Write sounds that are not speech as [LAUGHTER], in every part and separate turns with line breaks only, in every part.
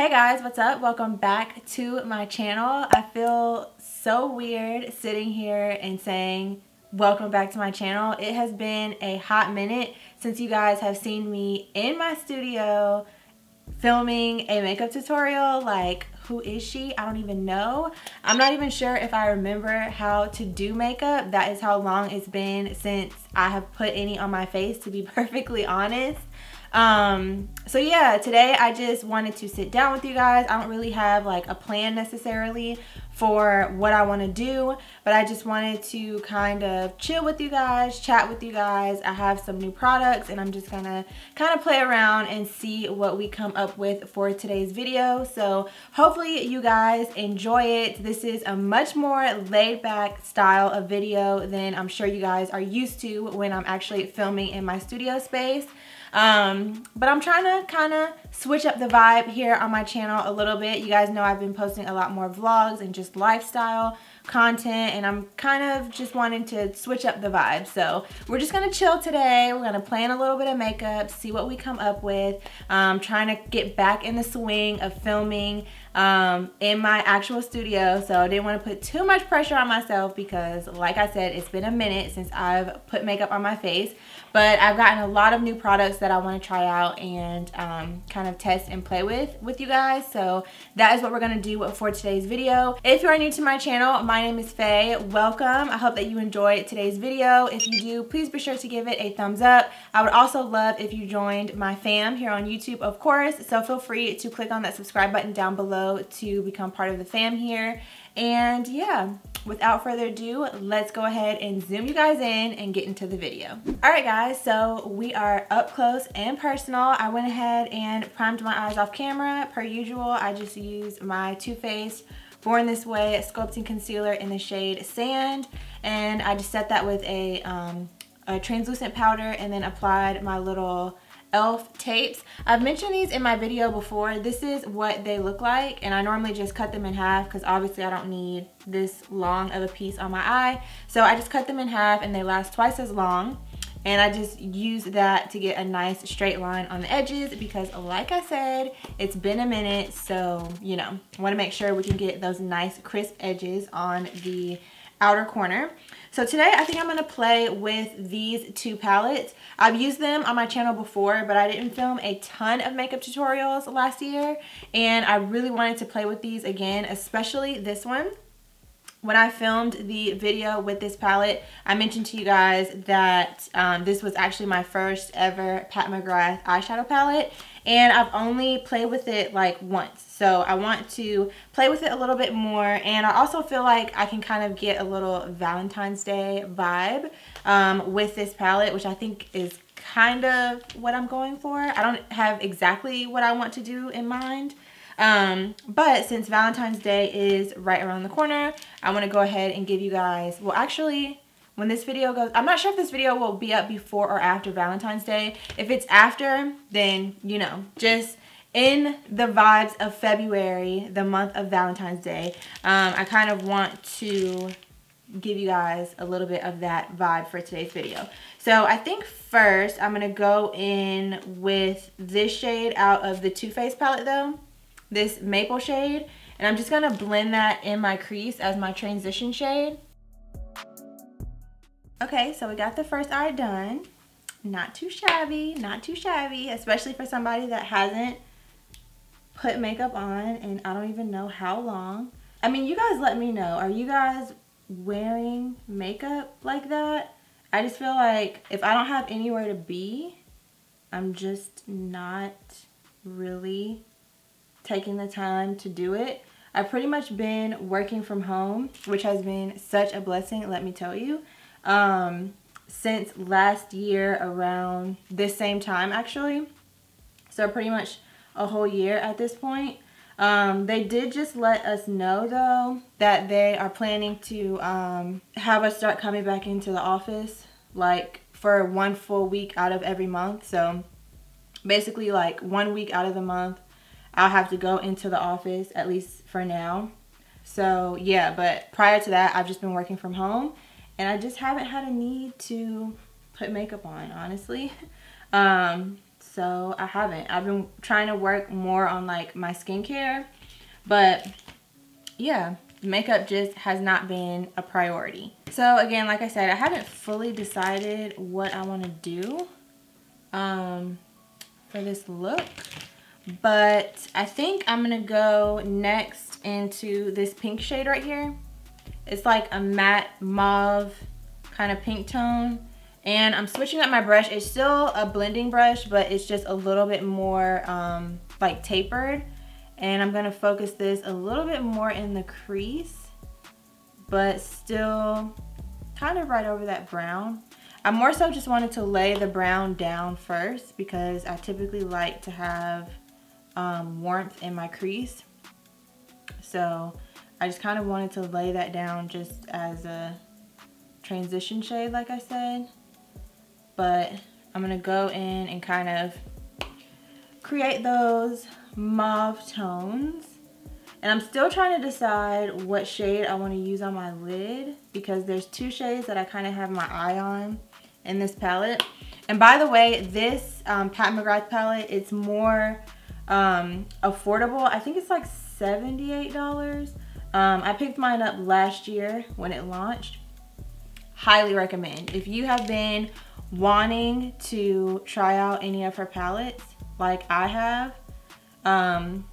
Hey guys, what's up? Welcome back to my channel. I feel so weird sitting here and saying welcome back to my channel. It has been a hot minute since you guys have seen me in my studio filming a makeup tutorial. Like, who is she? I don't even know. I'm not even sure if I remember how to do makeup. That is how long it's been since I have put any on my face, to be [LAUGHS] perfectly honest. Um, so yeah, today I just wanted to sit down with you guys. I don't really have like a plan necessarily for what I want to do, but I just wanted to kind of chill with you guys, chat with you guys. I have some new products and I'm just gonna kind of play around and see what we come up with for today's video. So hopefully you guys enjoy it. This is a much more laid back style of video than I'm sure you guys are used to when I'm actually filming in my studio space. Um, but I'm trying to kind of switch up the vibe here on my channel a little bit. You guys know I've been posting a lot more vlogs and just lifestyle content and I'm kind of just wanting to switch up the vibe. So we're just gonna chill today. We're gonna plan a little bit of makeup, see what we come up with. Um, trying to get back in the swing of filming um, in my actual studio. So I didn't want to put too much pressure on myself because like I said, it's been a minute since I've put makeup on my face. But I've gotten a lot of new products that I want to try out and um, kind of test and play with with you guys. So that is what we're going to do for today's video. If you are new to my channel, my name is Faye. Welcome. I hope that you enjoyed today's video. If you do, please be sure to give it a thumbs up. I would also love if you joined my fam here on YouTube, of course. So feel free to click on that subscribe button down below below to become part of the fam here. And yeah, without further ado, let's go ahead and zoom you guys in and get into the video. All right guys, so we are up close and personal. I went ahead and primed my eyes off camera. Per usual, I just used my Too Faced Born This Way Sculpting Concealer in the shade Sand. And I just set that with a, um, a translucent powder and then applied my little e.l.f. tapes. I've mentioned these in my video before. This is what they look like and I normally just cut them in half because obviously I don't need this long of a piece on my eye. So I just cut them in half and they last twice as long. And I just use that to get a nice straight line on the edges because like I said, it's been a minute. So, you know, want to make sure we can get those nice crisp edges on the outer corner. So today I think I'm going to play with these two palettes. I've used them on my channel before, but I didn't film a ton of makeup tutorials last year. And I really wanted to play with these again, especially this one when I filmed the video with this palette, I mentioned to you guys that um, this was actually my first ever Pat McGrath eyeshadow palette. And I've only played with it like once. So I want to play with it a little bit more. And I also feel like I can kind of get a little Valentine's Day vibe um, with this palette, which I think is kind of what I'm going for. I don't have exactly what I want to do in mind. Um, but since Valentine's Day is right around the corner, I want to go ahead and give you guys, well actually, when this video goes, I'm not sure if this video will be up before or after Valentine's Day. If it's after, then, you know, just in the vibes of February, the month of Valentine's Day, um, I kind of want to give you guys a little bit of that vibe for today's video. So I think first I'm going to go in with this shade out of the Too Faced palette though this maple shade. And I'm just gonna blend that in my crease as my transition shade. Okay, so we got the first eye done. Not too shabby, not too shabby, especially for somebody that hasn't put makeup on and I don't even know how long. I mean, you guys let me know. Are you guys wearing makeup like that? I just feel like if I don't have anywhere to be, I'm just not really taking the time to do it. I've pretty much been working from home, which has been such a blessing, let me tell you. Um, since last year around this same time actually. So pretty much a whole year at this point. Um, they did just let us know though that they are planning to um, have us start coming back into the office like for one full week out of every month. So basically like one week out of the month I'll have to go into the office at least for now. So yeah, but prior to that, I've just been working from home and I just haven't had a need to put makeup on, honestly. [LAUGHS] Um, so I haven't. I've been trying to work more on like my skincare, but yeah, makeup just has not been a priority. So again, like I said, I haven't fully decided what I want to do um, for this look, but I think I'm to go next into this pink shade right here. It's like a matte mauve kind of pink tone. And I'm switching up my brush. It's still a blending brush, but it's just a little bit more um, like tapered. And I'm gonna focus this a little bit more in the crease, but still kind of right over that brown. I more so just wanted to lay the brown down first because I typically like to have um, warmth in my crease. So I just kind of wanted to lay that down just as a transition shade like I said. But I'm to go in and kind of create those mauve tones. And I'm still trying to decide what shade I want to use on my lid because there's two shades that I kind of have my eye on in this palette. And by the way, this um, Pat McGrath palette, it's more um, affordable. I think it's like $78. Um, I picked mine up last year when it launched. Highly recommend. If you have been wanting to try out any of her palettes like I have, um,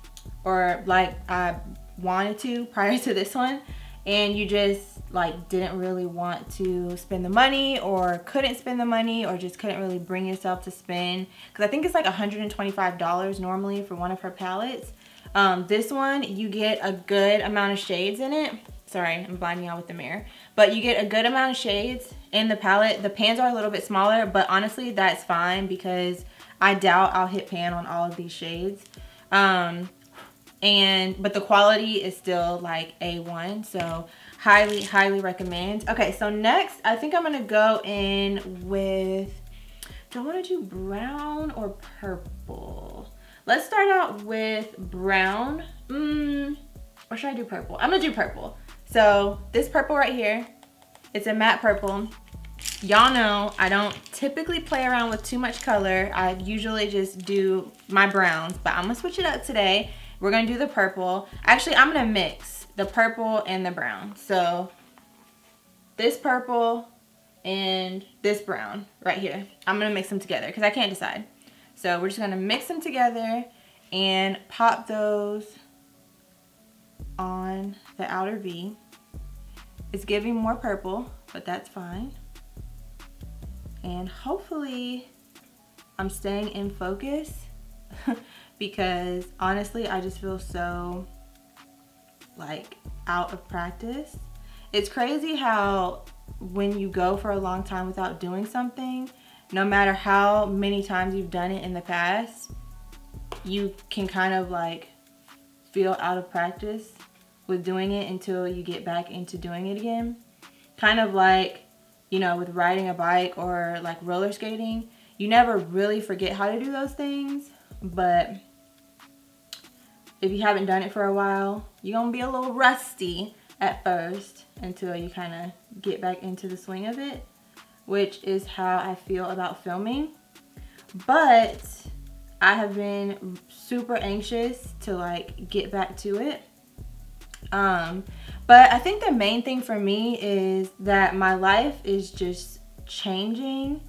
or like I wanted to [LAUGHS] prior to this one, and you just like didn't really want to spend the money or couldn't spend the money or just couldn't really bring yourself to spend. Because I think it's like $125 normally for one of her palettes. Um, this one you get a good amount of shades in it. Sorry I'm blinding out with the mirror. But you get a good amount of shades in the palette. The pans are a little bit smaller but honestly that's fine because I doubt I'll hit pan on all of these shades. Um, and but the quality is still like a1 so highly highly recommend okay so next i think i'm gonna go in with do i want to do brown or purple let's start out with brown mm, or should i do purple i'm gonna do purple so this purple right here it's a matte purple y'all know I don't typically play around with too much color. I usually just do my browns, but I'm gonna switch it up today. We're gonna do the purple. Actually, I'm gonna mix the purple and the brown. So this purple and this brown right here. I'm gonna mix them together because I can't decide. So we're just gonna mix them together and pop those on the outer V. It's giving more purple, but that's fine. And hopefully I'm staying in focus [LAUGHS] because honestly, I just feel so like out of practice. It's crazy how when you go for a long time without doing something, no matter how many times you've done it in the past, you can kind of like feel out of practice with doing it until you get back into doing it again. Kind of like, you know, with riding a bike or like roller skating, you never really forget how to do those things, but if you haven't done it for a while, you're gonna be a little rusty at first until you kind of get back into the swing of it, which is how I feel about filming. But I have been super anxious to like get back to it. Um, but I think the main thing for me is that my life is just changing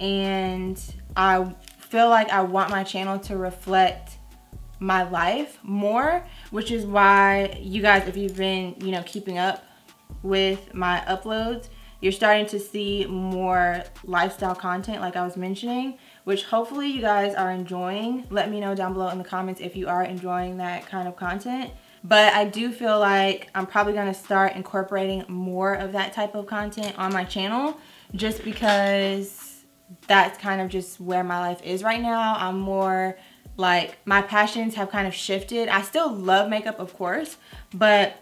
and I feel like I want my channel to reflect my life more, which is why you guys, if you've been, you know, keeping up with my uploads, you're starting to see more lifestyle content like I was mentioning, which hopefully you guys are enjoying. Let me know down below in the comments if you are enjoying that kind of content. But I do feel like I'm probably gonna start incorporating more of that type of content on my channel just because that's kind of just where my life is right now. I'm more like my passions have kind of shifted. I still love makeup, of course, but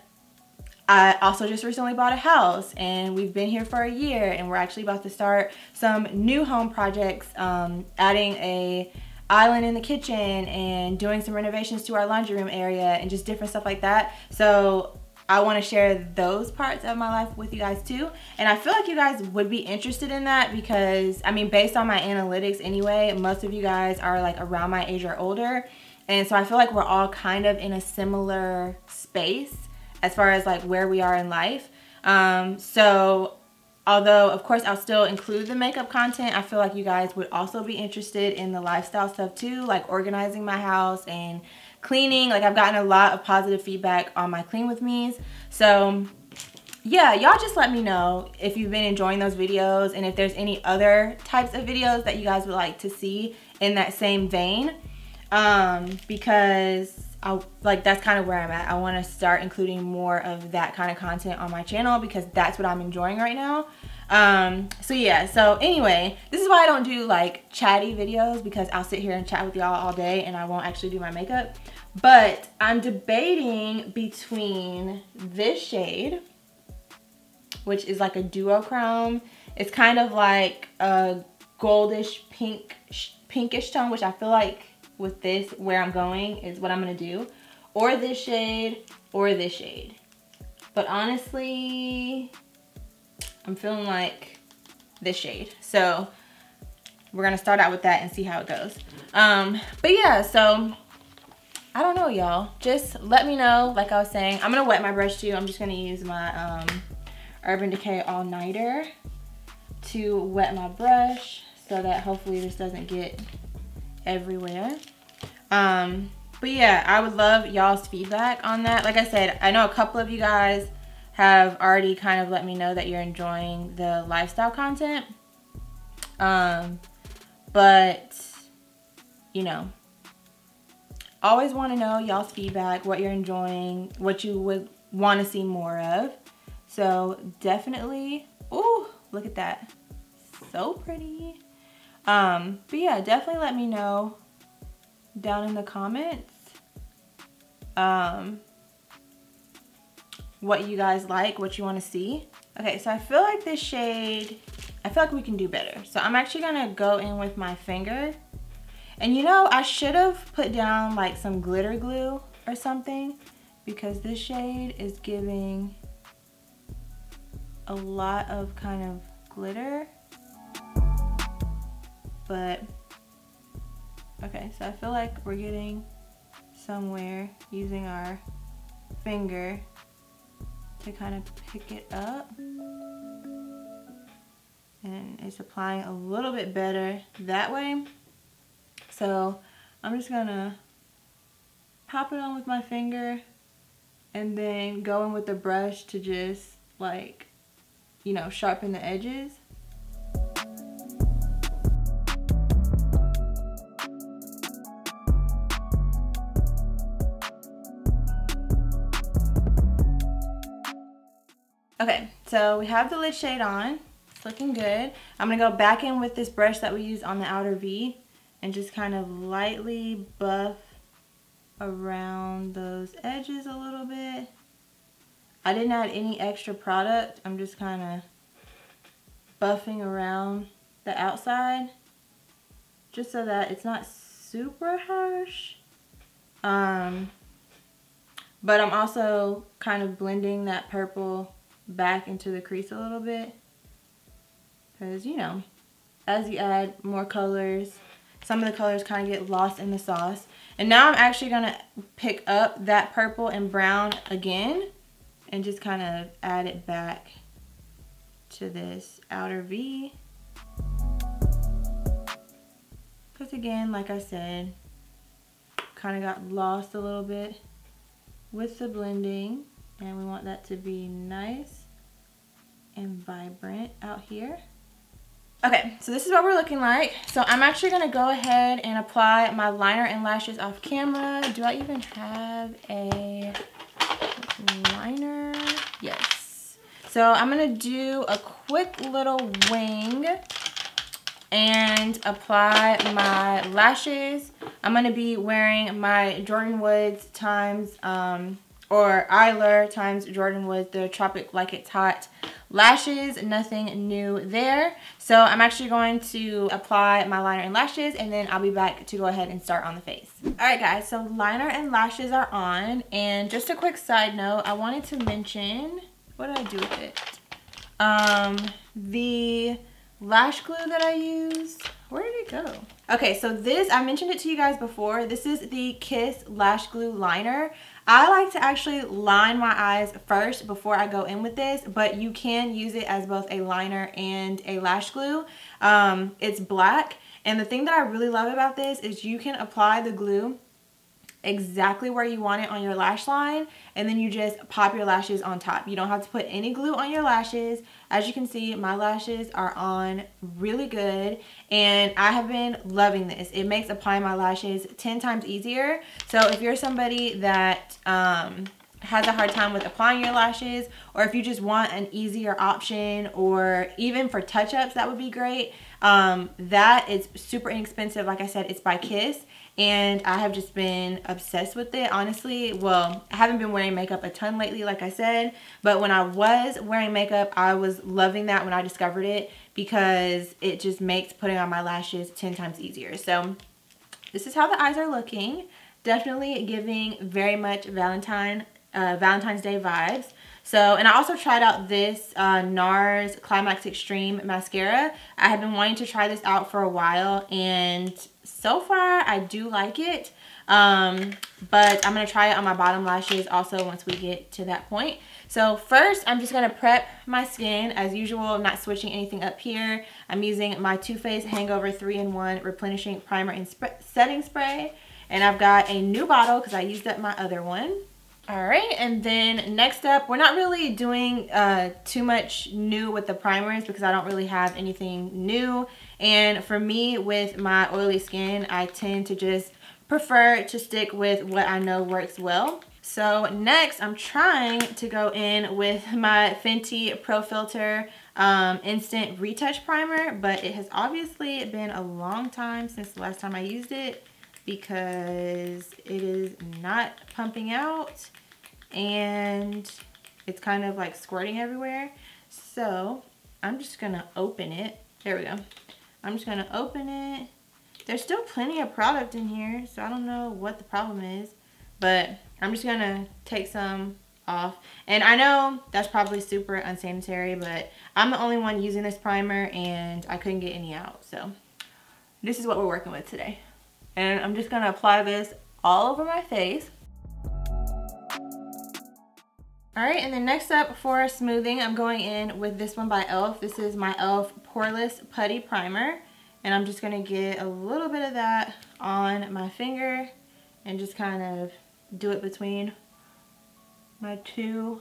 I also just recently bought a house and we've been here for a year and we're actually about to start some new home projects, um, adding a island in the kitchen and doing some renovations to our laundry room area and just different stuff like that. So I want to share those parts of my life with you guys too. And I feel like you guys would be interested in that because, I mean, based on my analytics anyway, most of you guys are like around my age or older. And so I feel like we're all kind of in a similar space as far as like where we are in life. Um, so although of course I'll still include the makeup content, I feel like you guys would also be interested in the lifestyle stuff too, like organizing my house and cleaning. Like I've gotten a lot of positive feedback on my clean with me's. So yeah, y'all just let me know if you've been enjoying those videos and if there's any other types of videos that you guys would like to see in that same vein. Um, because I like that's kind of where I'm at. I want to start including more of that kind of content on my channel because that's what I'm enjoying right now. Um, so yeah, so anyway, this is why I don't do like chatty videos because I'll sit here and chat with y'all all day and I won't actually do my makeup. But I'm debating between this shade, which is like a duochrome. It's kind of like a goldish pink, pinkish tone, which I feel like with this, where I'm going is what I'm gonna do. Or this shade, or this shade. But honestly, I'm feeling like this shade. So we're gonna start out with that and see how it goes. Um, but yeah, so I don't know y'all. Just let me know, like I was saying. I'm gonna wet my brush too. I'm just gonna use my um, Urban Decay All Nighter to wet my brush so that hopefully this doesn't get everywhere. Um, but yeah, I would love y'all's feedback on that. Like I said, I know a couple of you guys have already kind of let me know that you're enjoying the lifestyle content. Um, but, you know, always want to know y'all's feedback, what you're enjoying, what you would want to see more of. So definitely, ooh, look at that. So pretty. Um, but yeah, definitely let me know down in the comments. Um, what you guys like, what you want to see. Okay, so I feel like this shade, I feel like we can do better. So I'm actually going to go in with my finger. And you know, I should have put down like some glitter glue or something because this shade is giving a lot of kind of glitter. But, okay, so I feel like we're getting somewhere using our finger to kind of pick it up. And it's applying a little bit better that way. So I'm just gonna pop it on with my finger and then go in with the brush to just like, you know, sharpen the edges. Okay, so we have the lid shade on. It's looking good. I'm to go back in with this brush that we used on the outer V and just kind of lightly buff around those edges a little bit. I didn't add any extra product. I'm just kind of buffing around the outside just so that it's not super harsh. Um, but I'm also kind of blending that purple back into the crease a little bit. Because, you know, as you add more colors, some of the colors kind of get lost in the sauce. And now I'm actually to pick up that purple and brown again and just kind of add it back to this outer V. Because again, like I said, kind of got lost a little bit with the blending and we want that to be nice and vibrant out here. Okay, so this is what we're looking like. So I'm actually gonna go ahead and apply my liner and lashes off camera. Do I even have a liner? Yes. So I'm gonna do a quick little wing and apply my lashes. I'm gonna be wearing my Jordyn Woods times um, or Eylure times Jordyn Woods, the Tropic Like It's Hot Lashes, nothing new there. So I'm actually going to apply my liner and lashes and then I'll be back to go ahead and start on the face. Alright guys, so liner and lashes are on and just a quick side note, I wanted to mention, what did I do with it? Um, the lash glue that I use, where did it go? Okay, so this, I mentioned it to you guys before. This is the Kiss Lash Glue Liner. I like to actually line my eyes first before I go in with this, but you can use it as both a liner and a lash glue. Um, it's black, and the thing that I really love about this is you can apply the glue exactly where you want it on your lash line and then you just pop your lashes on top. You don't have to put any glue on your lashes. As you can see, my lashes are on really good and I have been loving this. It makes applying my lashes 10 times easier. So if you're somebody that um, has a hard time with applying your lashes or if you just want an easier option or even for touch-ups that would be great um, that is super inexpensive like I said it's by Kiss and I have just been obsessed with it honestly. Well I haven't been wearing makeup a ton lately like I said. But when I was wearing makeup I was loving that when I discovered it because it just makes putting on my lashes 10 times easier. So this is how the eyes are looking. Definitely giving very much Valentine uh, Valentine's Day vibes. So, and I also tried out this uh, NARS Climax Extreme Mascara. I had been wanting to try this out for a while and so far I do like it. Um, but I'm going to try it on my bottom lashes also once we get to that point. So first, I'm just going to prep my skin. As usual, I'm not switching anything up here. I'm using my Too Faced Hangover 3-in-1 Replenishing Primer and Setting Spray. And I've got a new bottle because I used up my other one. All right, and then next up, we're not really doing uh, too much new with the primers because I don't really have anything new. And for me, with my oily skin, I tend to just prefer to stick with what I know works well. So next, I'm trying to go in with my Fenty Pro Filt'r um, Instant Retouch Primer, but it has obviously been a long time since the last time I used it because it is not pumping out and it's kind of like squirting everywhere. So I'm just gonna open it. There we go. I'm just gonna open it. There's still plenty of product in here, so I don't know what the problem is, but I'm just gonna take some off. And I know that's probably super unsanitary, but I'm the only one using this primer and I couldn't get any out. So this is what we're working with today. And I'm just gonna apply this all over my face. All right, and then next up for smoothing, I'm going in with this one by e.l.f. This is my e.l.f. Poreless Putty Primer. And I'm just gonna get a little bit of that on my finger and just kind of do it between my two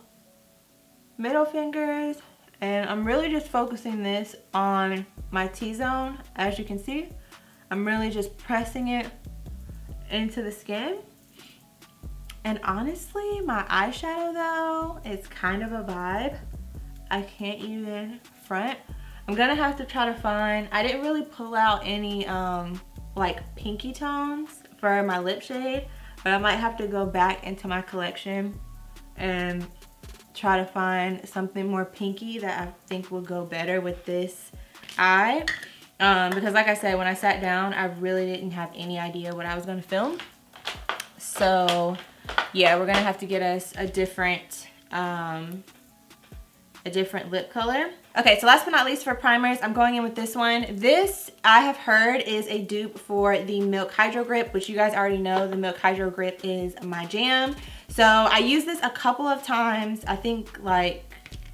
middle fingers. And I'm really just focusing this on my T-zone. As you can see, I'm really just pressing it into the skin. And honestly, my eyeshadow though, is kind of a vibe. I can't even front. I'm gonna have to try to find, I didn't really pull out any um, like pinky tones for my lip shade, but I might have to go back into my collection and try to find something more pinky that I think will go better with this eye. Um, because like I said, when I sat down, I really didn't have any idea what I was gonna film. So yeah, we're gonna have to get us a different, um, a different lip color. Okay, so last but not least for primers, I'm going in with this one. This, I have heard, is a dupe for the Milk Hydro Grip, which you guys already know the Milk Hydro Grip is my jam. So I used this a couple of times, I think like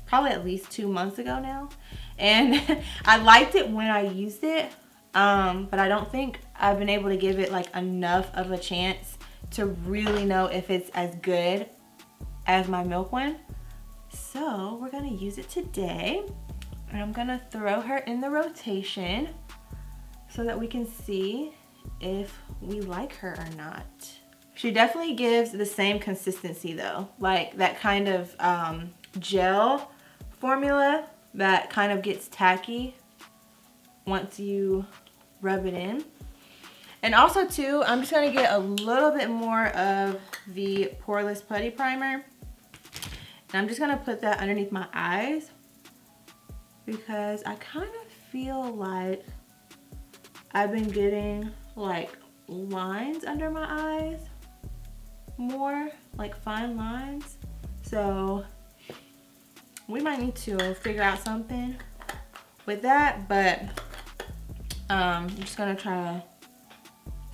probably at least two months ago now. And [LAUGHS] I liked it when I used it, um, but I don't think I've been able to give it like enough of a chance to really know if it's as good as my milk one. So we're gonna use it today. And I'm gonna throw her in the rotation so that we can see if we like her or not. She definitely gives the same consistency though, like that kind of um, gel formula that kind of gets tacky once you rub it in. And also too, I'm just gonna get a little bit more of the Poreless Putty Primer. And I'm just gonna put that underneath my eyes because I kind of feel like I've been getting like lines under my eyes more, like fine lines. So we might need to figure out something with that, but um, I'm just gonna try to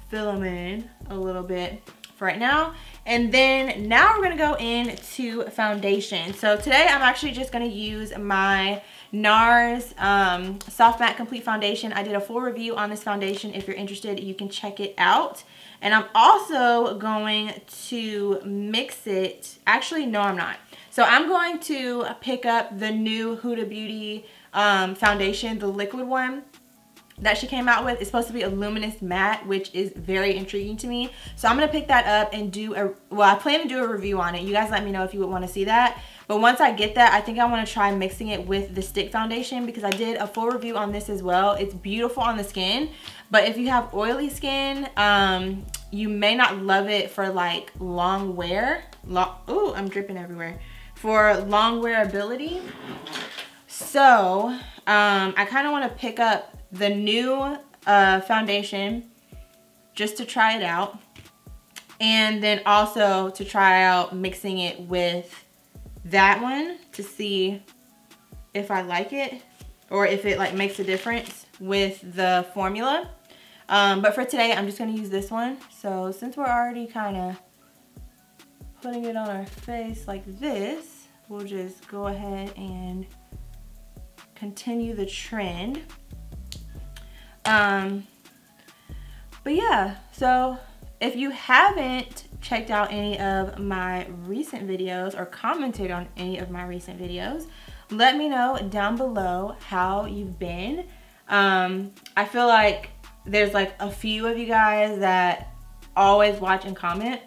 fill them in a little bit for right now. And then now we're gonna go into foundation. So today I'm actually just gonna use my NARS um, Soft Matte Complete Foundation. I did a full review on this foundation. If you're interested, you can check it out. And I'm also going to mix it. Actually, no, I'm not. So I'm going to pick up the new Huda Beauty um, foundation, the liquid one that she came out with is supposed to be a luminous matte which is very intriguing to me so i'm gonna pick that up and do a well i plan to do a review on it you guys let me know if you would want to see that but once I get that, I think I want to try mixing it with the stick foundation because I did a full review on this as well. It's beautiful on the skin, but if you have oily skin, um, you may not love it for like long wear. Long, ooh, I'm dripping everywhere. For long wearability. So, um, I kind of want to pick up the new uh, foundation just to try it out. And then also to try out mixing it with that one to see if I like it or if it like makes a difference with the formula. Um, but for today, I'm just gonna use this one. So since we're already kind of putting it on our face like this, we'll just go ahead and continue the trend. Um, but yeah, so if you haven't checked out any of my recent videos or commented on any of my recent videos, let me know down below how you've been. Um, I feel like there's like a few of you guys that always watch and comment.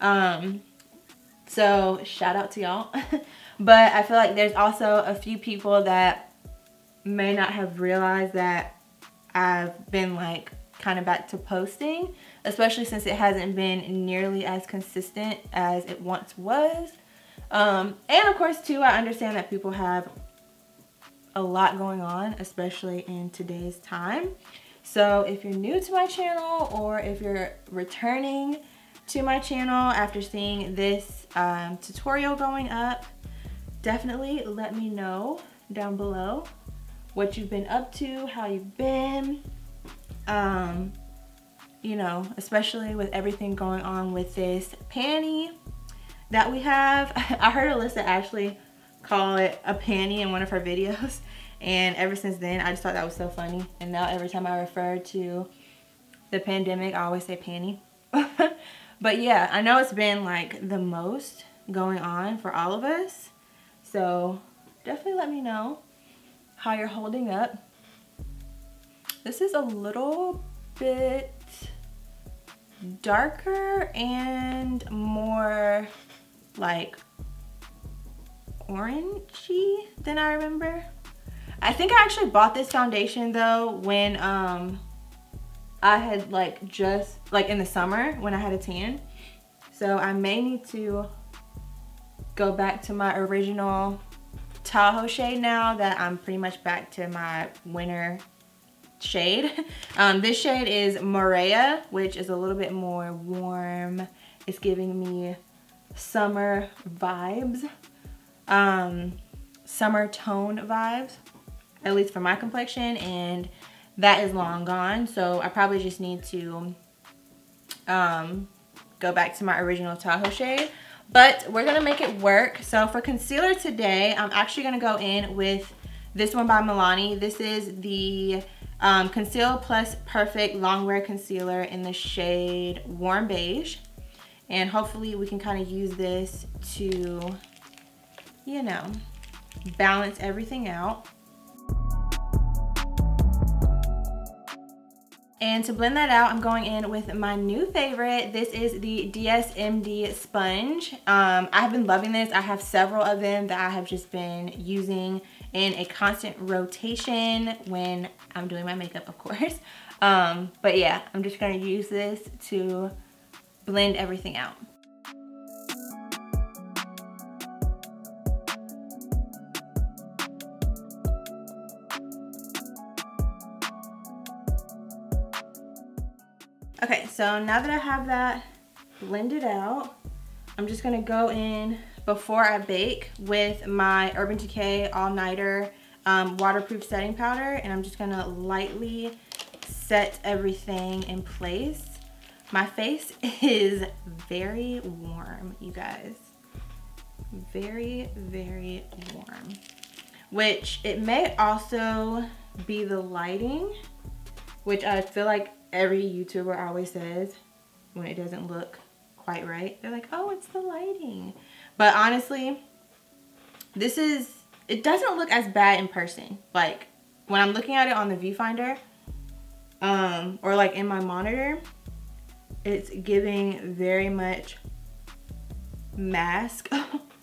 Um, so shout out to y'all. [LAUGHS] but I feel like there's also a few people that may not have realized that I've been like kind of back to posting especially since it hasn't been nearly as consistent as it once was. Um, and of course too, I understand that people have a lot going on, especially in today's time. So if you're new to my channel or if you're returning to my channel after seeing this um, tutorial going up, definitely let me know down below what you've been up to, how you've been. Um, you know, especially with everything going on with this panty that we have. [LAUGHS] I heard Alyssa actually call it a panty in one of her videos. [LAUGHS] And ever since then, I just thought that was so funny. And now every time I refer to the pandemic, I always say panty. [LAUGHS] but yeah, I know it's been like the most going on for all of us. So definitely let me know how you're holding up. This is a little bit darker and more like orangey than I remember. I think I actually bought this foundation though when um I had like just like in the summer when I had a tan. So I may need to go back to my original Tahoe shade now that I'm pretty much back to my winter shade. [LAUGHS] Um, this shade is Moorea, which is a little bit more warm. It's giving me summer vibes, um, summer tone vibes, at least for my complexion. And that is long gone. So I probably just need to um, go back to my original Tahoe shade. But we're to make it work. So for concealer today, I'm actually to go in with this one by Milani. This is the um, Conceal Plus Perfect Longwear Concealer in the shade Warm Beige. And hopefully we can kind of use this to, you know, balance everything out. And to blend that out, I'm going in with my new favorite. This is the DSMD sponge. Um, I've been loving this. I have several of them that I have just been using in a constant rotation when I'm doing my makeup, of course. [LAUGHS] Um, but yeah, I'm just gonna use this to blend everything out. So now that I have that blended out, I'm just gonna go in before I bake with my Urban Decay All Nighter um, waterproof setting powder and I'm just gonna lightly set everything in place. My face [LAUGHS] is very warm, you guys. Very, very warm. Which it may also be the lighting, which I feel like every YouTuber always says when it doesn't look quite right. They're like, oh, it's the lighting. But honestly, this is, it doesn't look as bad in person. Like when I'm looking at it on the viewfinder um, or like in my monitor, it's giving very much mask,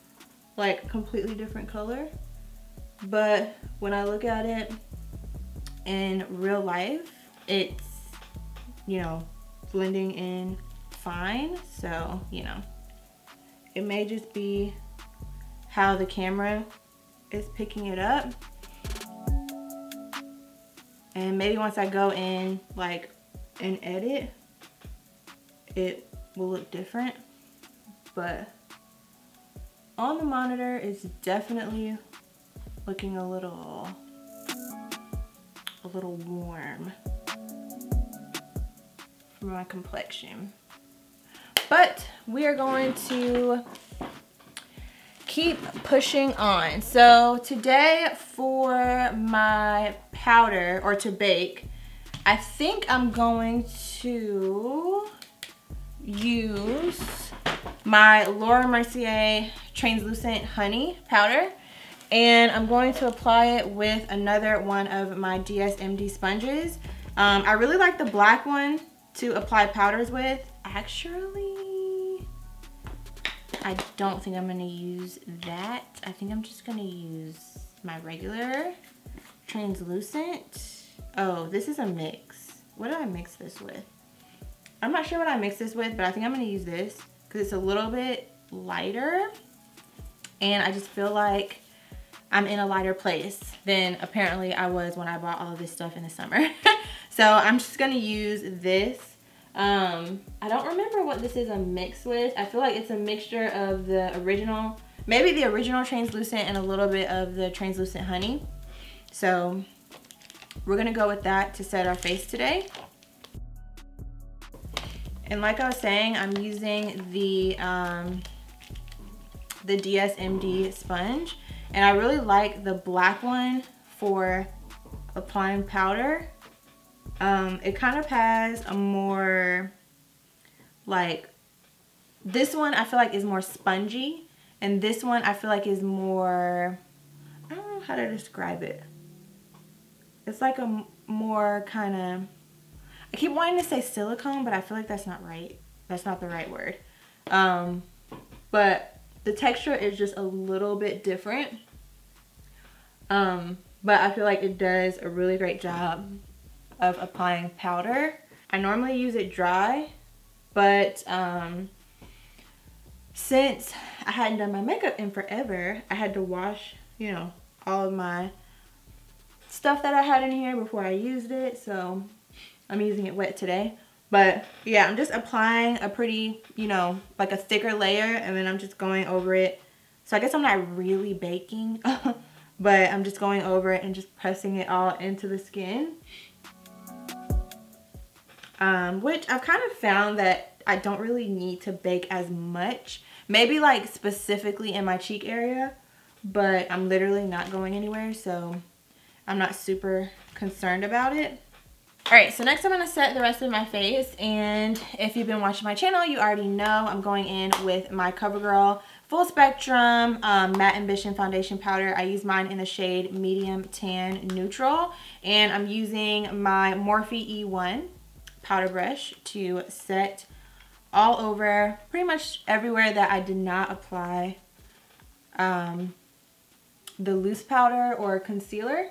[LAUGHS] like completely different color. But when I look at it in real life, it's, you know, blending in fine. So, you know, it may just be how the camera is picking it up. And maybe once I go in like and edit, it will look different. But on the monitor, it's definitely looking a little, a little warm for my complexion. But we are going to keep pushing on. So today for my powder or to bake, I think I'm going to use my Laura Mercier translucent honey powder and I'm going to apply it with another one of my DSMD sponges. Um, I really like the black one to apply powders with. Actually, I don't think I'm gonna use that. I think I'm just gonna use my regular translucent. Oh, this is a mix. What do I mix this with? I'm not sure what I mix this with, but I think I'm gonna use this because it's a little bit lighter. And I just feel like I'm in a lighter place than apparently I was when I bought all of this stuff in the summer. [LAUGHS] so I'm just gonna use this um, I don't remember what this is a mix with. I feel like it's a mixture of the original, maybe the original translucent and a little bit of the translucent honey. So we're gonna go with that to set our face today. And like I was saying, I'm using the, um, the DSMD sponge. And I really like the black one for applying powder um, it kind of has a more like this one I feel like is more spongy and this one I feel like is more I don't know how to describe it. It's like a more kind of I keep wanting to say silicone but I feel like that's not right. That's not the right word. Um, but the texture is just a little bit different. Um, but I feel like it does a really great job of applying powder. I normally use it dry, but um, since I hadn't done my makeup in forever, I had to wash, you know, all of my stuff that I had in here before I used it. So I'm using it wet today. But yeah, I'm just applying a pretty, you know, like a thicker layer and then I'm just going over it. So I guess I'm not really baking, [LAUGHS] but I'm just going over it and just pressing it all into the skin um, which I've kind of found that I don't really need to bake as much. Maybe like specifically in my cheek area, but I'm literally not going anywhere, so I'm not super concerned about it. Alright, so next I'm going to set the rest of my face, and if you've been watching my channel, you already know I'm going in with my CoverGirl Full Spectrum um, Matte Ambition Foundation Powder. I use mine in the shade Medium Tan Neutral, and I'm using my Morphe E1 powder brush to set all over pretty much everywhere that I did not apply um, the loose powder or concealer.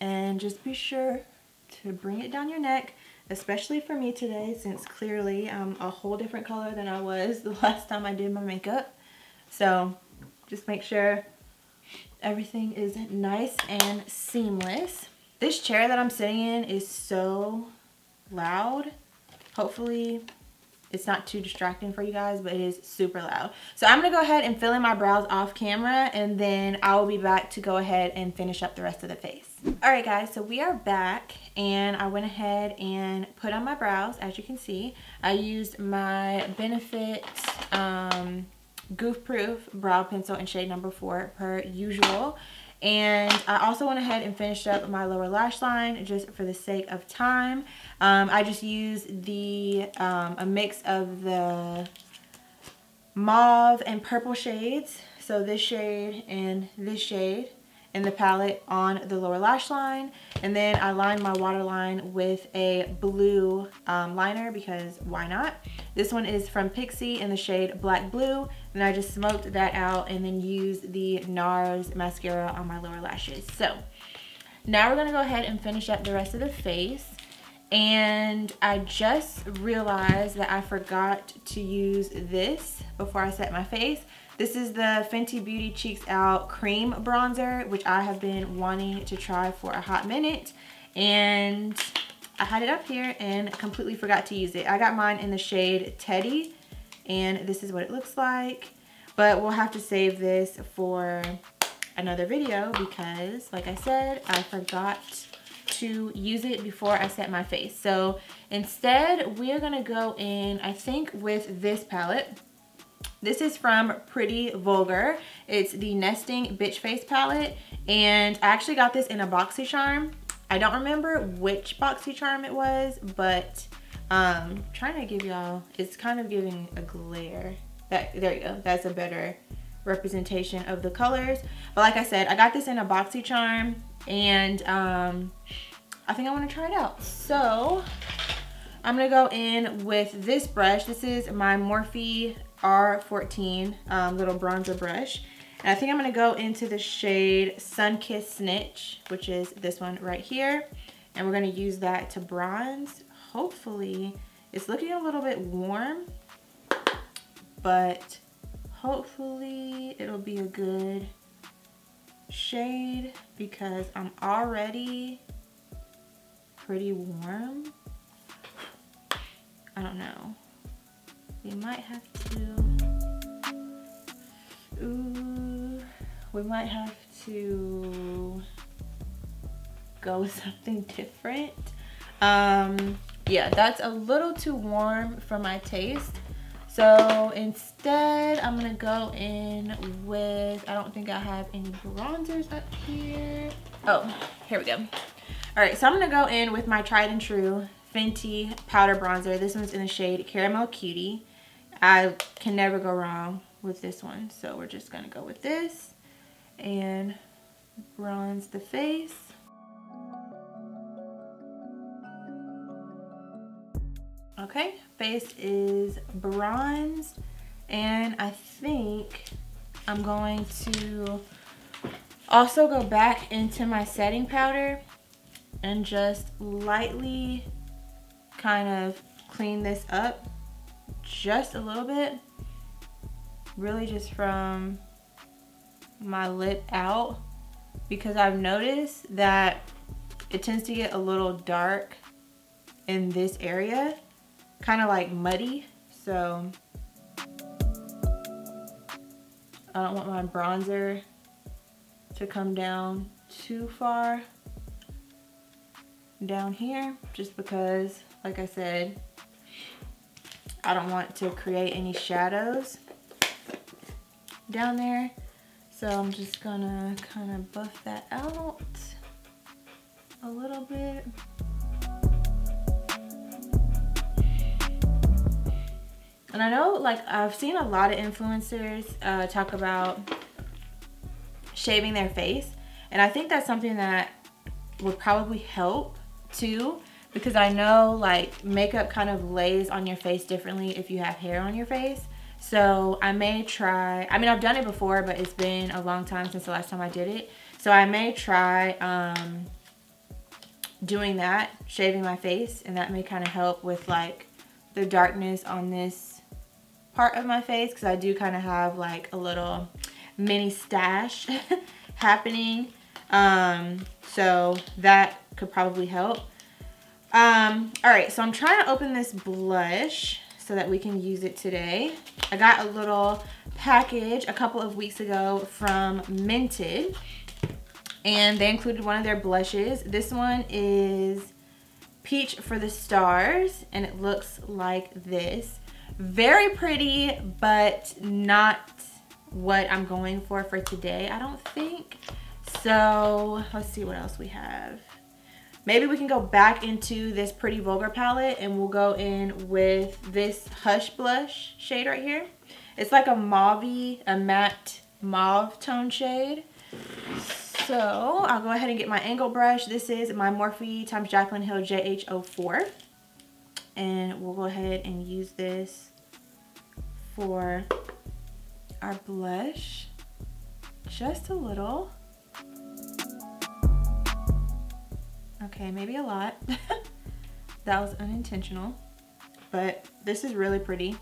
And just be sure to bring it down your neck, especially for me today since clearly I'm a whole different color than I was [LAUGHS] the last time I did my makeup. So just make sure everything is nice and seamless. This chair that I'm sitting in is so loud. Hopefully it's not too distracting for you guys, but it is super loud. So I'm gonna go ahead and fill in my brows off camera and then I will be back to go ahead and finish up the rest of the face. All right guys, so we are back and I went ahead and put on my brows, as you can see. I used my Benefit um, Goof Proof Brow Pencil in shade number four per usual. And I also went ahead and finished up my lower lash line just for the sake of time. Um, I just used the um, a mix of the mauve and purple shades. So this shade and this shade in the palette on the lower lash line. And then I lined my waterline with a blue um, liner because why not? This one is from Pixi in the shade Black Blue. And I just smoked that out and then used the NARS mascara on my lower lashes. So now we're gonna go ahead and finish up the rest of the face. And I just realized that I forgot to use this before I set my face. This is the Fenty Beauty Cheeks Out Cream Bronzer, which I have been wanting to try for a hot minute. And I had it up here and completely forgot to use it. I got mine in the shade Teddy, and this is what it looks like. But we'll have to save this for another video because, like I said, I forgot to use it before I set my face. So instead, we're gonna go in, I think, with this palette. This is from Pretty Vulgar. It's the Nesting Bitch Face palette. And I actually got this in a BoxyCharm. I don't remember which BoxyCharm it was, but um, trying to give y'all, it's kind of giving a glare. That, there you go, that's a better representation of the colors. But like I said, I got this in a BoxyCharm and um, I think I wanna try it out. So I'm gonna go in with this brush. This is my Morphe R14 um, little bronzer brush. And I think I'm gonna go into the shade Sunkissed Snitch, which is this one right here. And we're gonna use that to bronze. Hopefully, it's looking a little bit warm, but hopefully it'll be a good shade because I'm already pretty warm. I don't know. We might have to, ooh, we might have to go with [LAUGHS] something different. Um, yeah, that's a little too warm for my taste. So instead, I'm gonna go in with, I don't think I have any bronzers up here. Oh, here we go. All right, so I'm gonna go in with my tried and true Fenty powder bronzer. This one's in the shade Caramel Cutie. I can never go wrong with this one. So we're just to go with this and bronze the face. Okay, face is bronzed and I think I'm going to also go back into my setting powder and just lightly kind of clean this up just a little bit. Really just from my lip out because I've noticed that it tends to get a little dark in this area, kind of like muddy. So I don't want my bronzer to come down too far down here just because like I said I don't want to create any shadows down there. So I'm just gonna kind of buff that out a little bit. And I know like I've seen a lot of influencers uh, talk about shaving their face. And I think that's something that would probably help too because I know like makeup kind of lays on your face differently if you have hair on your face. So I may try, I mean I've done it before but it's been a long time since the last time I did it. So I may try um, doing that, shaving my face and that may kind of help with like the darkness on this part of my face because I do kind of have like a little mini stash [LAUGHS] happening. Um, so that could probably help. Um, all right, so I'm trying to open this blush so that we can use it today. I got a little package a couple of weeks ago from Mented and they included one of their blushes. This one is Peach for the Stars and it looks like this. Very pretty, but not what I'm going for for today, I don't think. So let's see what else we have. Maybe we can go back into this Pretty Vulgar palette and we'll go in with this Hush Blush shade right here. It's like a mauve a matte mauve tone shade. So I'll go ahead and get my angle brush. This is my Morphe times Jaclyn Hill JH04. And we'll go ahead and use this for our blush. Just a little. Okay, maybe a lot. [LAUGHS] that was unintentional. But this is really pretty.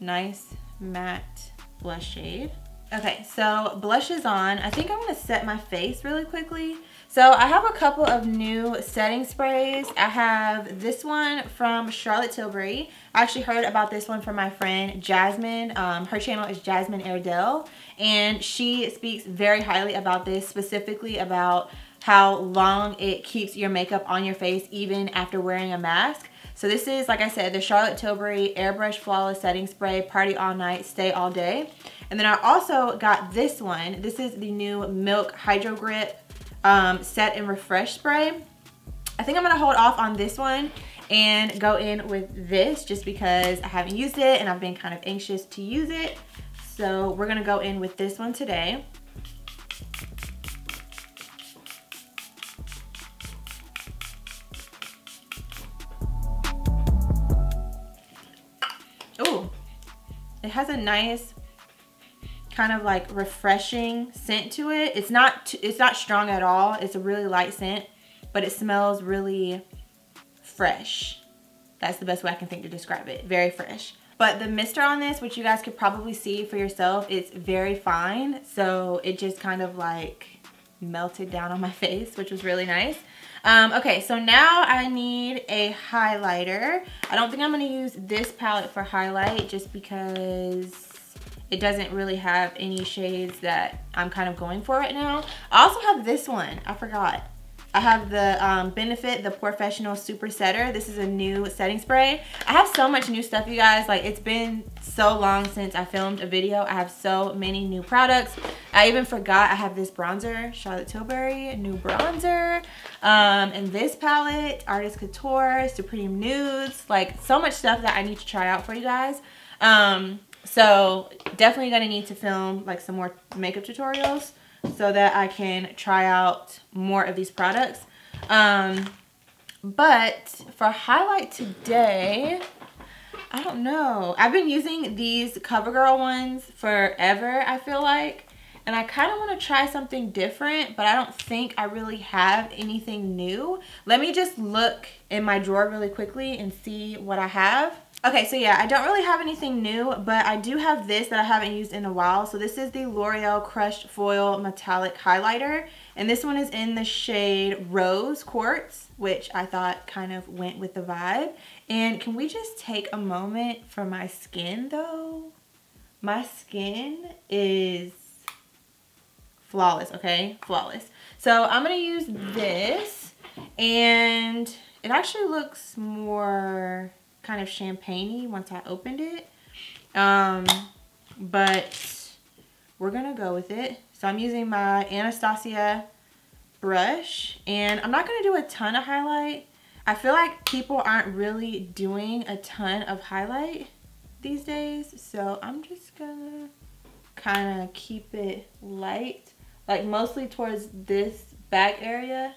Nice matte blush shade. Okay, so blush is on. I think I'm gonna set my face really quickly. So I have a couple of new setting sprays. I have this one from Charlotte Tilbury. I actually heard about this one from my friend Jasmine. Um, her channel is Jasmine Airedale, and she speaks very highly about this, specifically about how long it keeps your makeup on your face even after wearing a mask. So this is, like I said, the Charlotte Tilbury Airbrush Flawless Setting Spray Party All Night, Stay All Day. And then I also got this one. This is the new Milk Hydro Grip um, Set and Refresh Spray. I think I'm gonna hold off on this one and go in with this just because I haven't used it and I've been kind of anxious to use it. So we're gonna go in with this one today. It has a nice kind of like refreshing scent to it. It's not it's not strong at all. It's a really light scent, but it smells really fresh. That's the best way I can think to describe it. Very fresh. But the mister on this, which you guys could probably see for yourself, it's very fine. So it just kind of like melted down on my [LAUGHS] face, which was really nice. Um, okay, so now I need a highlighter. I don't think I'm going to use this palette for highlight just because it doesn't really have any shades that I'm kind of going for right now. I also have this one. I forgot. I have the um, Benefit, the POREfessional Super Setter. This is a new setting spray. I have so much new stuff, you guys. Like, it's been so long since I filmed a video. I have so many new products. I even forgot I have this bronzer, Charlotte Tilbury, new bronzer. Um, and this palette, Artist Couture, Supreme Nudes. Like, so much stuff that I need to try out for you guys. Um, so, definitely gonna need to film, like, some more makeup tutorials so that I can try out more of these products. Um, but for highlight today, I don't know. I've been using these CoverGirl ones forever, I feel like. And I kind of want to try something different, but I don't think I really have anything new. Let me just look in my drawer really quickly and see what I have. Okay, so yeah, I don't really have anything new, but I do have this that I haven't used in a while. So this is the L'Oreal Crushed Foil Metallic Highlighter. And this one is in the shade Rose Quartz, which I thought kind of went with the vibe. And can we just take a moment for my skin though? My skin is flawless, okay? Flawless. So I'm going to use this and it actually looks more kind of champagne once I opened it. Um, but we're to go with it. So I'm using my Anastasia brush and I'm not to do a ton of highlight. I feel like people aren't really doing a ton of highlight these days. So I'm just to kind of keep it light. Like mostly towards this back area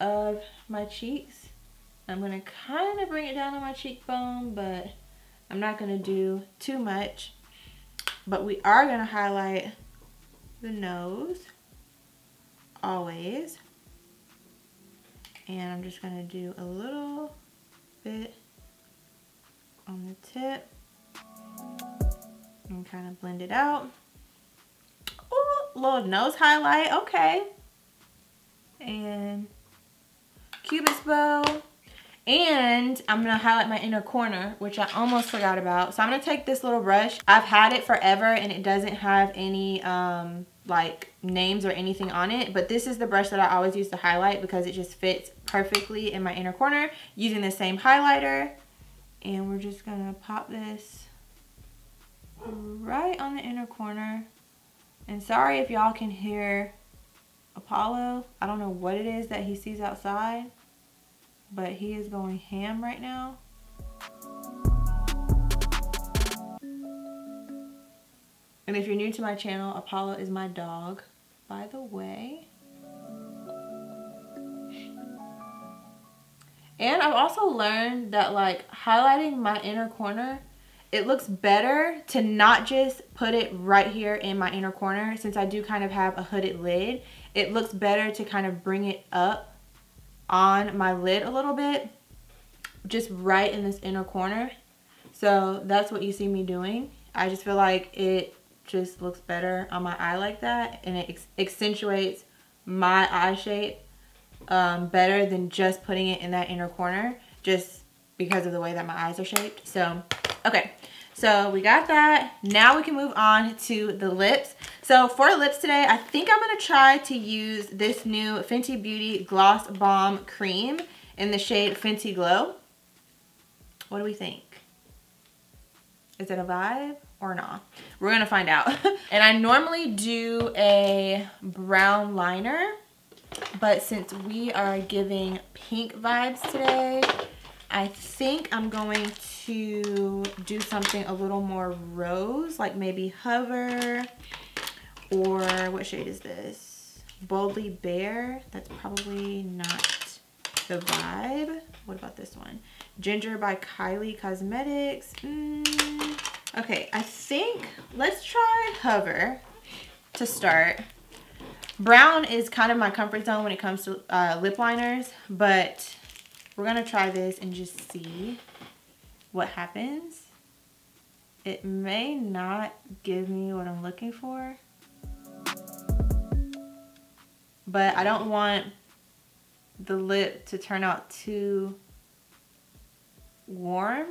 of my cheeks. I'm to kind of bring it down on my cheekbone, but I'm not to do too much. But we are to highlight the nose, always. And I'm just to do a little bit on the tip and kind of blend it out. Ooh, little nose highlight, okay. And cupid's bow. And I'm to highlight my inner corner, which I almost forgot about. So I'm to take this little brush. I've had it forever and it doesn't have any um, like names or anything on it. But this is the brush that I always use to highlight because it just fits perfectly in my inner corner using the same highlighter. And we're just to pop this right on the inner corner. And sorry if y'all can hear Apollo. I don't know what it is that he sees outside but he is going ham right now. And if you're new to my channel, Apollo is my dog, by the way. And I've also learned that like highlighting my inner corner, it looks better to not just put it right here in my inner corner since I do kind of have a hooded lid. It looks better to kind of bring it up on my lid a little bit just right in this inner corner. So that's what you see me doing. I just feel like it just looks better on my eye like that and it accentuates my eye shape um, better than just putting it in that inner corner just because of the way that my eyes are shaped. So okay so we got that. Now we can move on to the lips. So for lips today, I think I'm to try to use this new Fenty Beauty Gloss Bomb Cream in the shade Fenty Glow. What do we think? Is it a vibe or not? We're to find out. [LAUGHS] and I normally do a brown liner, but since we are giving pink vibes today, I think I'm going to do something a little more rose, like maybe Hover, or what shade is this? Boldly Bare. That's probably not the vibe. What about this one? Ginger by Kylie Cosmetics. Mm, okay, I think, let's try Hover to start. Brown is kind of my comfort zone when it comes to uh, lip liners, but we're to try this and just see what happens. It may not give me what I'm looking for. But I don't want the lip to turn out too warm.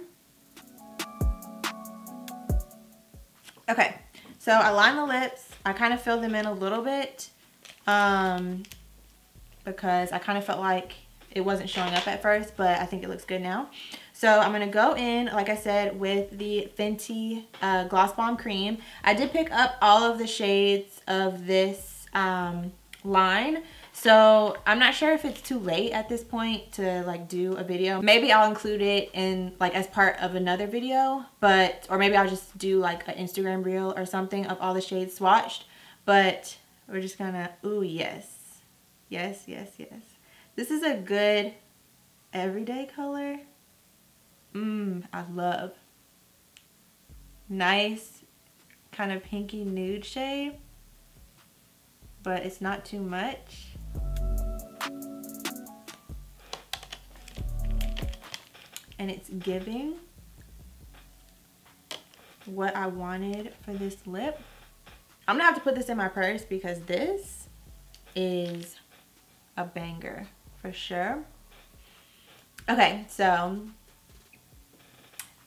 Okay, so I line the lips. I kind of fill them in a little bit um, because I kind of felt like it wasn't showing up at first, but I think it looks good now. So I'm going to go in, like I said, with the Fenty uh, Gloss Bomb Cream. I did pick up all of the shades of this um, line. So I'm not sure if it's too late at this point to like do a video. Maybe I'll include it in like as part of another video, but or maybe I'll just do like an Instagram reel or something of all the shades swatched. But we're just gonna, ooh, yes. Yes, yes, yes. This is a good everyday color. Mmm, I love. Nice kind of pinky nude shade, but it's not too much. And it's giving what I wanted for this lip. I'm gonna have to put this in my purse because this is a banger for sure. Okay, so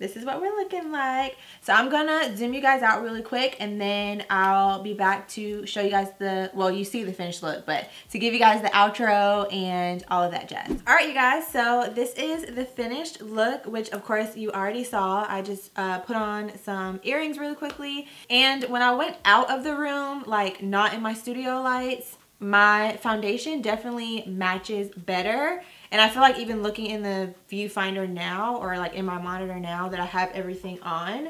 this is what we're looking like. So I'm gonna zoom you guys out really quick and then I'll be back to show you guys the, well you see the finished look, but to give you guys the outro and all of that jazz. All right you guys, so this is the finished look, which of course you already saw. I just uh, put on some earrings really quickly. And when I went out of the room, like not in my studio lights, my foundation definitely matches better. And I feel like even looking in the viewfinder now or like in my monitor now that I have everything on,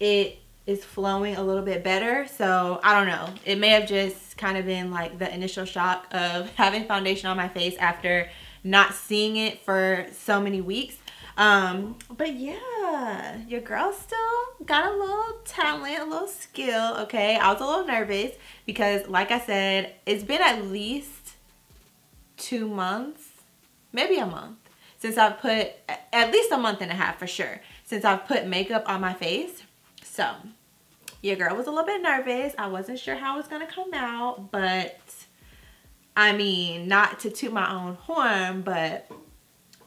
it is flowing a little bit better. So I don't know. It may have just kind of been like the initial shock of [LAUGHS] having foundation on my face after not seeing it for so many weeks. Um, but yeah, your girl still got a little talent, a little skill, okay? I was a little nervous because like I said, it's been at least two months, maybe a month, since I've put, at least a month and a half for sure, since I've put makeup on my face. So, your girl was a little bit nervous. I wasn't sure how it was to come out, but I mean, not to toot my own horn, but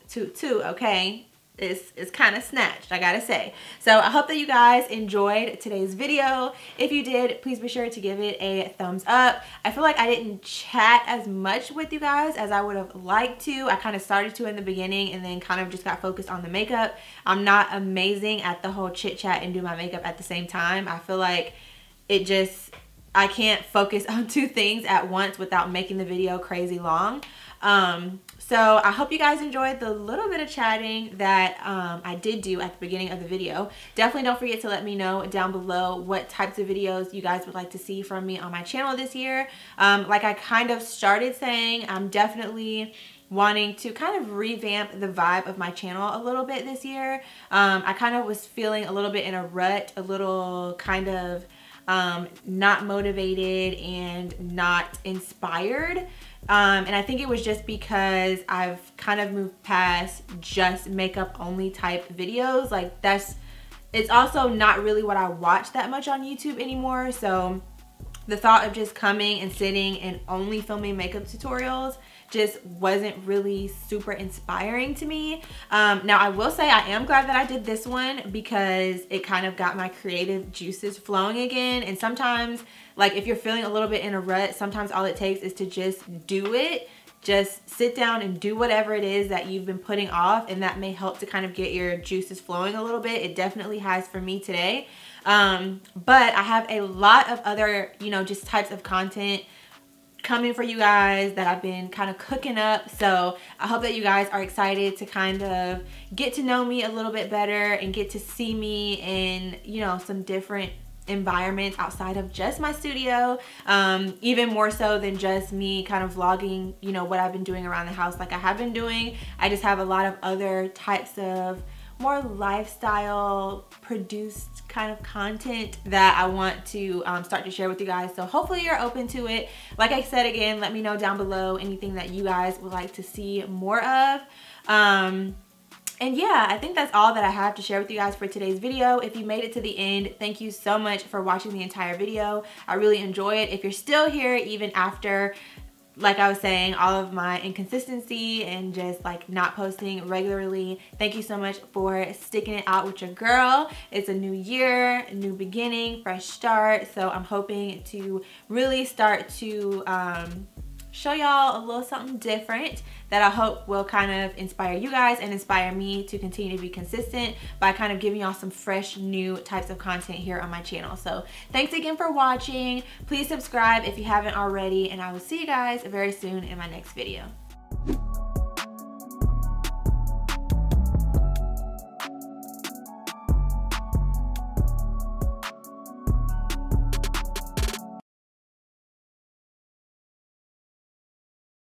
toot toot, okay? It's, it's kind of snatched, I gotta say. So I hope that you guys enjoyed today's video. If you did, please be sure to give it a thumbs up. I feel like I didn't chat as much with you guys as I would have liked to. I kind of started to in the beginning and then kind of just got focused on the makeup. I'm not amazing at the whole chit chat and do my makeup at the same time. I feel like it just, I can't focus [LAUGHS] on two things at once without making the video crazy long. Um, so I hope you guys enjoyed the little bit of chatting that um, I did do at the beginning of the video. Definitely don't forget to let me know down below what types of videos you guys would like to see from me on my channel this year. Um, like I kind of started saying, I'm definitely wanting to kind of revamp the vibe of my channel a little bit this year. Um, I kind of was feeling a little bit in a rut, a little kind of um, not motivated and not inspired. Um, and I think it was just because I've kind of moved past just makeup only type videos. Like that's, it's also not really what I watch that much on YouTube anymore. So the thought of just coming and sitting and only filming makeup tutorials just wasn't really super inspiring to me. Um, now I will say I am glad that I did this one because it kind of got my creative juices flowing again. And sometimes like if you're feeling a little bit in a rut, sometimes all it takes is to just do it. Just sit down and do whatever it is that you've been putting off and that may help to kind of get your juices flowing a little bit. It definitely has for me today. Um, but I have a lot of other, you know, just types of content coming for you guys that I've been kind of cooking up. So I hope that you guys are excited to kind of get to know me a little bit better and get to see me in, you know, some different environments outside of just my studio um, even more so than just me kind of vlogging you know what I've been doing around the house like I have been doing I just have a lot of other types of more lifestyle produced kind of content that I want to um, start to share with you guys. So hopefully you're open to it. Like I said again, let me know down below anything that you guys would like to see more of. Um, and yeah, I think that's all that I have to share with you guys for today's video. If you made it to the end, thank you so much for watching the entire video. I really enjoy it. If you're still here even after like I was saying, all of my inconsistency and just like not posting regularly. Thank you so much for sticking it out with your girl. It's a new year, new beginning, fresh start. So I'm hoping to really start to um, show y'all a little something different that I hope will kind of inspire you guys and inspire me to continue to be consistent by kind of giving y'all some fresh new types of content here on my channel. So thanks again for watching. Please subscribe if you haven't already and I will see you guys very soon in my next video.